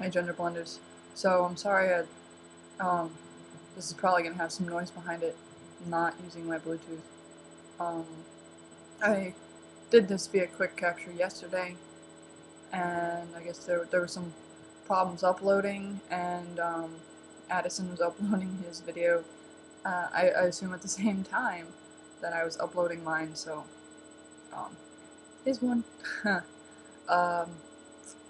Hey, GenderBlenders. So I'm sorry. I, um, this is probably gonna have some noise behind it. Not using my Bluetooth. Um, I did this via quick capture yesterday, and I guess there there were some problems uploading, and um, Addison was uploading his video. Uh, I, I assume at the same time that I was uploading mine, so um, his one. um,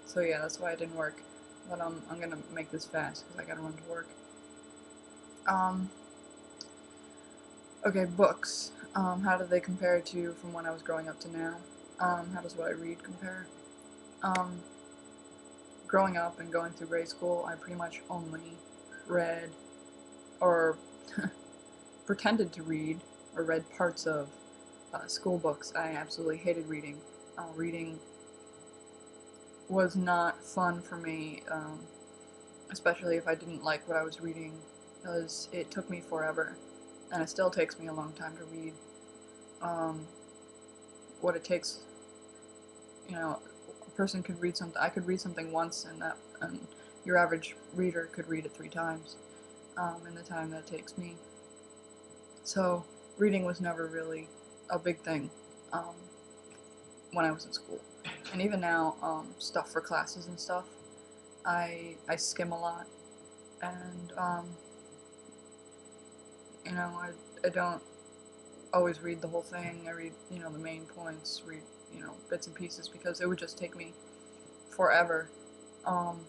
so yeah, that's why it didn't work. But um, I'm gonna make this fast because I gotta run to work. Um, okay, books. Um, how do they compare to from when I was growing up to now? Um, how does what I read compare? Um, growing up and going through grade school, I pretty much only read or pretended to read or read parts of uh, school books. I absolutely hated reading. Uh, reading was not fun for me, um, especially if I didn't like what I was reading, because it took me forever, and it still takes me a long time to read. Um, what it takes, you know, a person could read something. I could read something once, and that, and your average reader could read it three times um, in the time that takes me. So reading was never really a big thing um, when I was in school and even now, um, stuff for classes and stuff, I I skim a lot, and um, you know I I don't always read the whole thing. I read you know the main points, read you know bits and pieces because it would just take me forever. Um,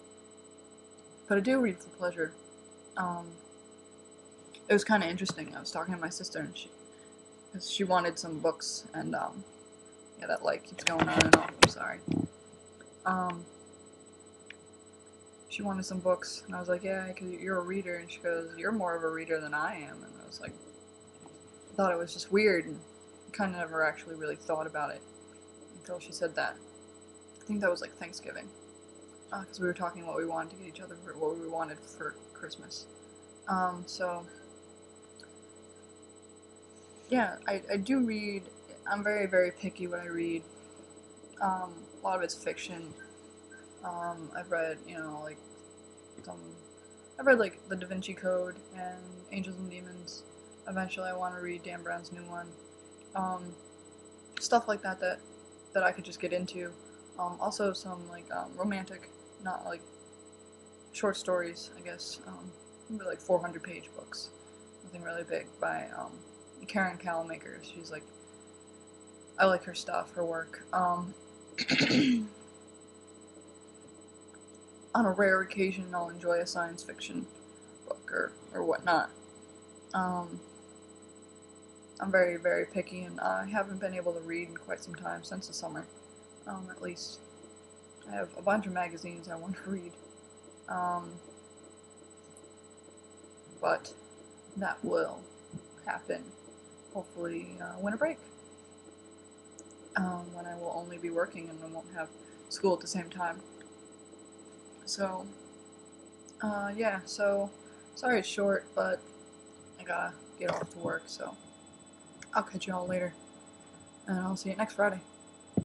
but I do read for pleasure. Um, it was kind of interesting. I was talking to my sister, and she, she wanted some books, and um, yeah, that light keeps going on and off. I'm sorry. Um, she wanted some books, and I was like, yeah, because you're a reader. And she goes, you're more of a reader than I am. And I was like, I thought it was just weird, and kind of never actually really thought about it until she said that. I think that was like Thanksgiving, because uh, we were talking what we wanted to get each other for what we wanted for Christmas. Um, so yeah, I, I do read I'm very, very picky what I read. Um, a lot of it's fiction. Um, I've read, you know, like some. I've read like The Da Vinci Code and Angels and Demons. Eventually, I want to read Dan Brown's new one. Um, stuff like that that that I could just get into. Um, also, some like um, romantic, not like short stories, I guess. Um, maybe like 400 page books. Nothing really big by um, Karin Kallmaker. She's like I like her stuff, her work. Um, on a rare occasion, I'll enjoy a science fiction book or, or whatnot. Um, I'm very, very picky, and I haven't been able to read in quite some time, since the summer, um, at least. I have a bunch of magazines I want to read. Um, but that will happen, hopefully, uh, winter break um, when I will only be working and I won't have school at the same time. So, uh, yeah, so sorry it's short, but I gotta get off to work, so I'll catch you all later. And I'll see you next Friday.